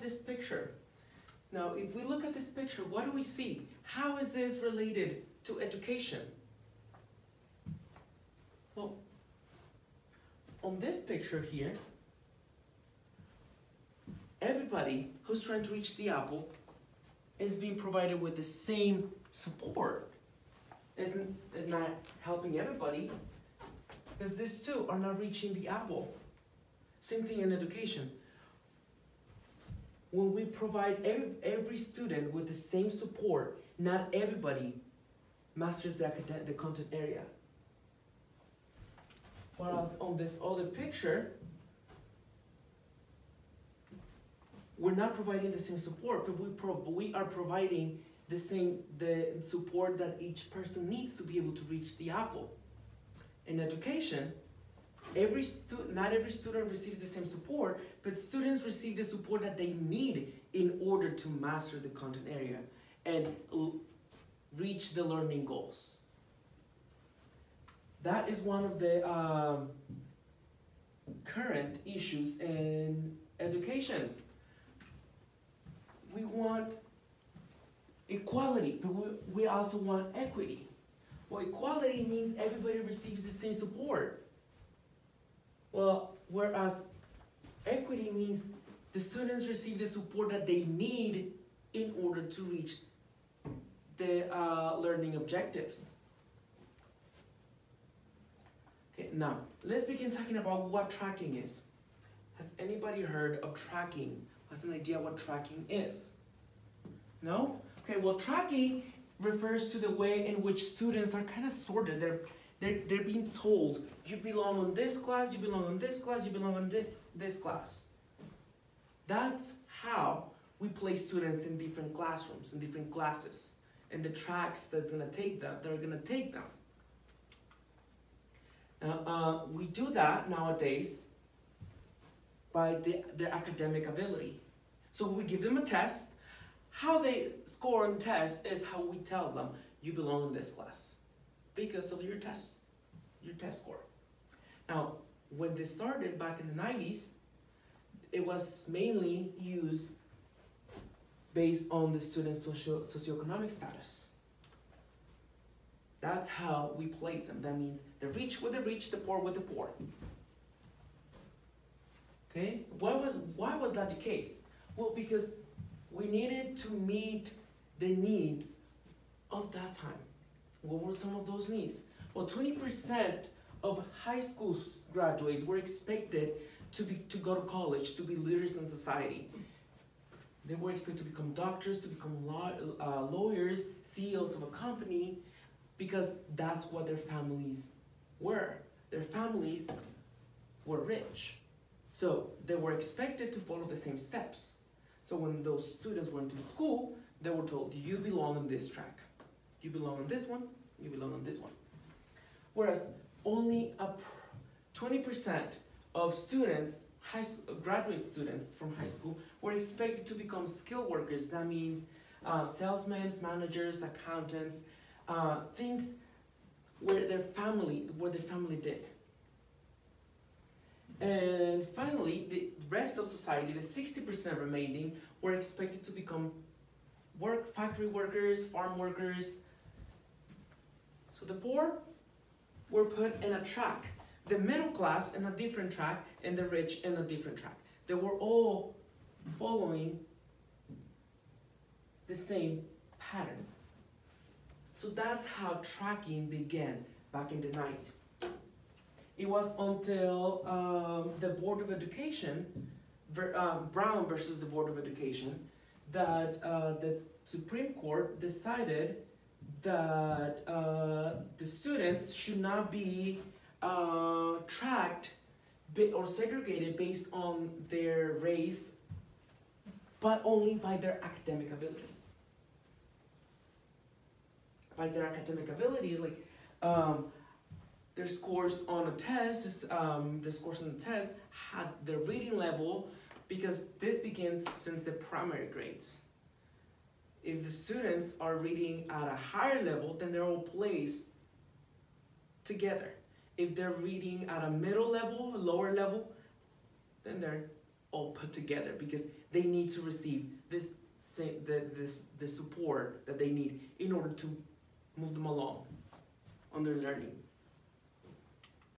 this picture. Now, if we look at this picture, what do we see? How is this related to education? Well, on this picture here, everybody who's trying to reach the apple is being provided with the same support. Isn't is not helping everybody because these two are not reaching the apple. Same thing in education. When we provide every, every student with the same support, not everybody masters the, the content area. Whereas on this other picture, we're not providing the same support, but we, pro we are providing the same the support that each person needs to be able to reach the apple. In education, every not every student receives the same support, but students receive the support that they need in order to master the content area and reach the learning goals. That is one of the um, current issues in education. We want equality, but we, we also want equity. Well, equality means everybody receives the same support. Well, whereas equity means the students receive the support that they need in order to reach the uh, learning objectives. Okay, now let's begin talking about what tracking is. Has anybody heard of tracking? Has an idea what tracking is? No? Okay, well tracking refers to the way in which students are kind of sorted. They're, they're, they're being told, you belong on this class, you belong on this class, you belong on this, this class. That's how we place students in different classrooms, in different classes, and the tracks that's gonna take them, that are gonna take them. Uh, we do that nowadays by the, their academic ability. So we give them a test. How they score on test is how we tell them you belong in this class because of your test, your test score. Now, when this started back in the 90s, it was mainly used based on the student's socio socioeconomic status. That's how we place them. That means the rich with the rich, the poor with the poor. Okay? Why was, why was that the case? Well, because we needed to meet the needs of that time. What were some of those needs? Well, 20% of high school graduates were expected to, be, to go to college, to be leaders in society. They were expected to become doctors, to become law, uh, lawyers, CEOs of a company, because that's what their families were. Their families were rich. So they were expected to follow the same steps. So when those students went to school, they were told, you belong on this track. You belong on this one, you belong on this one. Whereas only a 20% of students, high, graduate students from high school, were expected to become skilled workers. That means uh, salesmen, managers, accountants, uh, things where their family, where their family did. And finally, the rest of society, the 60% remaining, were expected to become work factory workers, farm workers. So the poor were put in a track, the middle class in a different track, and the rich in a different track. They were all following the same pattern. So that's how tracking began back in the 90s. It was until um, the Board of Education, uh, Brown versus the Board of Education, that uh, the Supreme Court decided that uh, students should not be uh, tracked or segregated based on their race, but only by their academic ability by their academic ability, like um, their scores on a test, um, the scores on the test had their reading level because this begins since the primary grades. If the students are reading at a higher level, then they're all placed together. If they're reading at a middle level, lower level, then they're all put together because they need to receive this the, this the support that they need in order to move them along on their learning.